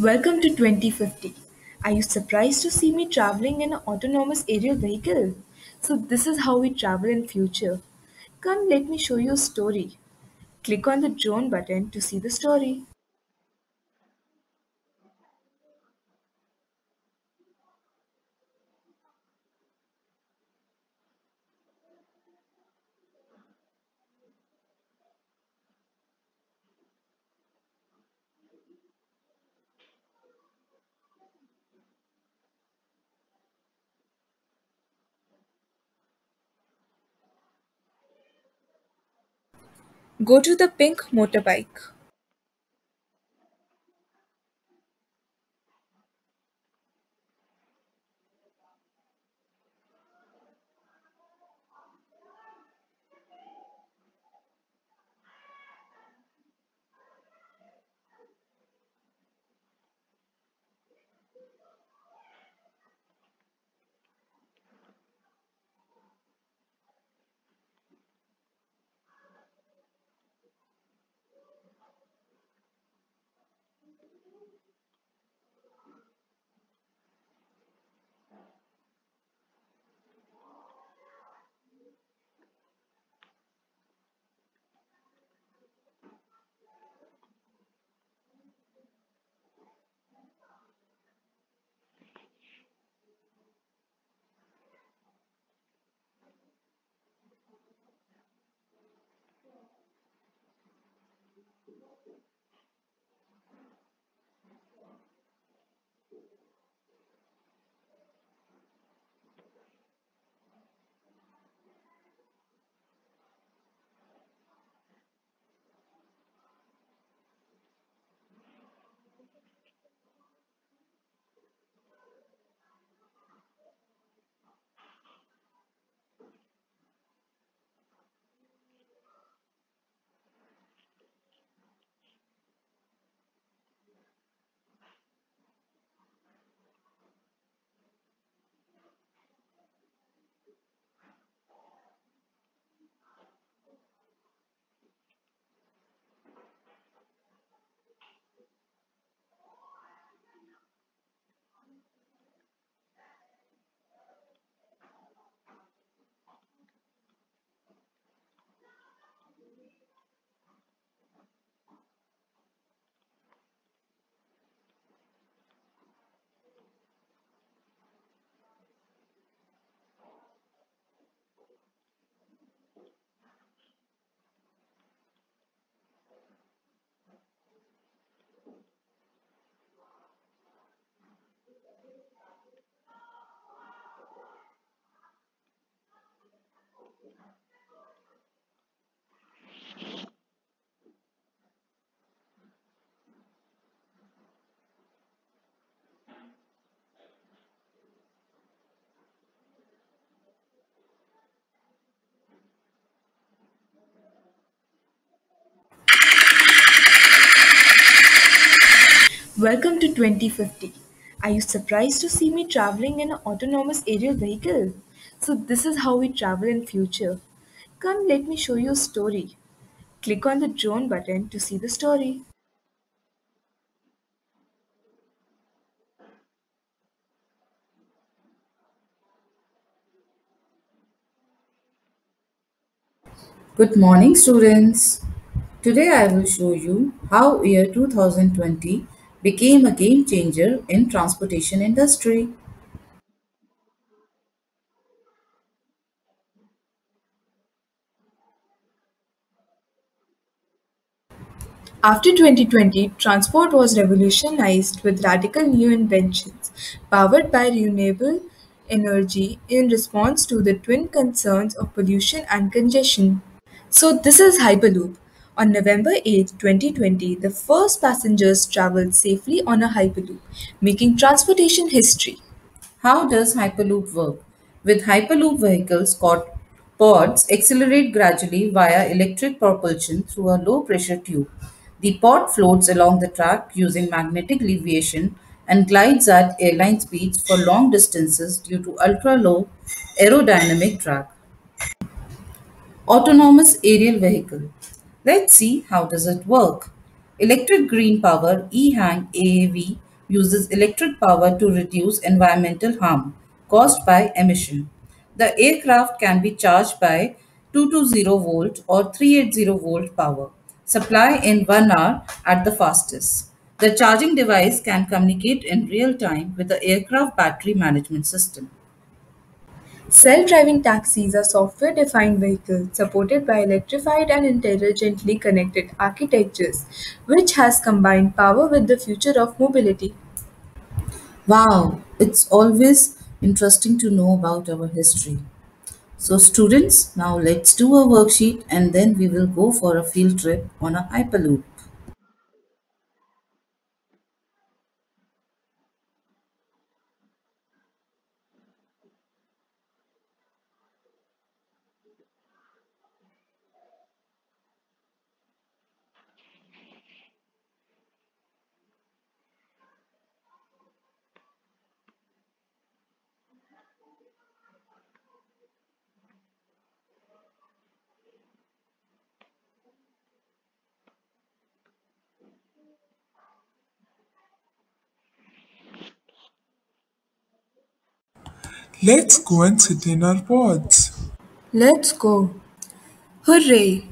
Welcome to 2050. Are you surprised to see me traveling in an autonomous aerial vehicle? So this is how we travel in future. Come let me show you a story. Click on the drone button to see the story. Go to the pink motorbike. Welcome to 2050. Are you surprised to see me traveling in an autonomous aerial vehicle? So this is how we travel in future. Come let me show you a story. Click on the drone button to see the story. Good morning, students. Today I will show you how year 2020 became a game changer in transportation industry. After 2020, transport was revolutionized with radical new inventions powered by renewable energy in response to the twin concerns of pollution and congestion. So, this is Hyperloop. On November 8, 2020, the first passengers traveled safely on a Hyperloop, making transportation history. How does Hyperloop work? With Hyperloop vehicles called pods accelerate gradually via electric propulsion through a low pressure tube. The pod floats along the track using magnetic levitation and glides at airline speeds for long distances due to ultra low aerodynamic drag. Autonomous aerial vehicle. Let's see how does it work. Electric Green Power EHang AAV uses electric power to reduce environmental harm caused by emission. The aircraft can be charged by 220 volt or 380 volt power supply in 1 hour at the fastest. The charging device can communicate in real time with the aircraft battery management system. Self-driving taxis are software-defined vehicles supported by electrified and intelligently connected architectures, which has combined power with the future of mobility. Wow, it's always interesting to know about our history. So, students, now let's do a worksheet and then we will go for a field trip on a Hyperloop. Let's go and sit in our pods. Let's go. Hooray!